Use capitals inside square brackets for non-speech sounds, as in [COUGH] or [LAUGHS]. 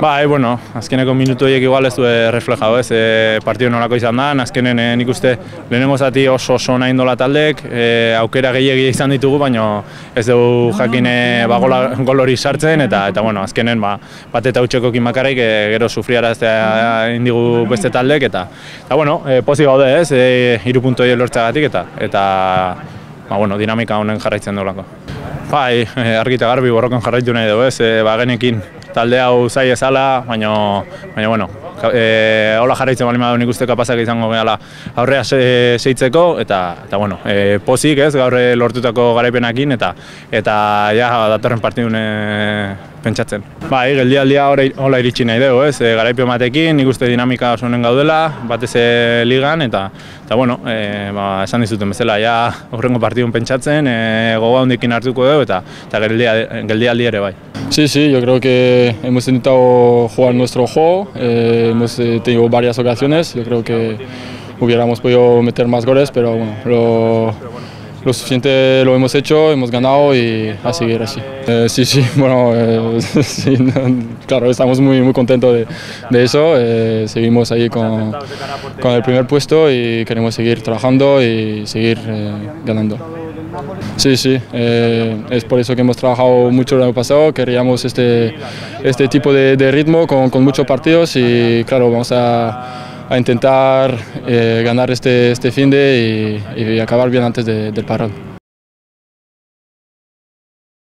Bai, bueno, azkeneko minutu horiek igual ez du reflejado, ez, e, partidu nolako izan da, azkenen e, nik uste lehenengo zati oso oso nahi indola taldek, e, aukera gehiagia izan ditugu, baina ez dugu jakine ba, gol hori sartzen, eta eta bueno, azkenen ba, bat eta utxeko kimakarik e, gero sufriara ez indigu beste taldek, eta, eta bueno, e, pozi gaude ez, e, iru puntu lortzagatik, eta, eta ba, bueno, dinamika honen jarraitzen duelako. Bai, argita garbi borrokan jarraitu nahi dugu ez, e, ba, genekin talde hau zai ezala, baina, baina bueno, e, hola jarraitzen bali nik uste kapazak izango gehala aurrea seitzeko, eta, eta bueno, e, pozik ez, gaur lortutako garaipenakin, eta eta ja, datorren partidun e, pentsatzen. Bai, geldialdia hola iritsi nahi dugu, ez, e, garaipio matekin, nik uste dinamika oso gaudela, batez ligan, eta, eta bueno, e, ba, esan dizuten bezala, ja, horrengo partidun pentsatzen, e, gogoa hondikin hartuko dugu, eta, eta geldialdi ere bai. Sí, sí, yo creo que hemos intentado jugar nuestro juego, eh, hemos eh, tenido varias ocasiones, yo creo que hubiéramos podido meter más goles, pero bueno, lo, lo suficiente lo hemos hecho, hemos ganado y a seguir así. Eh, sí, sí, [LAUGHS] bueno, [LAUGHS] sí, claro, estamos muy, muy contentos de, de eso, seguimos ahí con, con, el primer puesto y queremos seguir trabajando y seguir ganando. Sí, sí, eh, es por eso que hemos trabajado mucho el año pasado, queríamos este, este tipo de, de ritmo con, con, muchos partidos y claro, vamos a, a intentar eh, ganar este, este fin de y, y acabar bien antes de, del parón.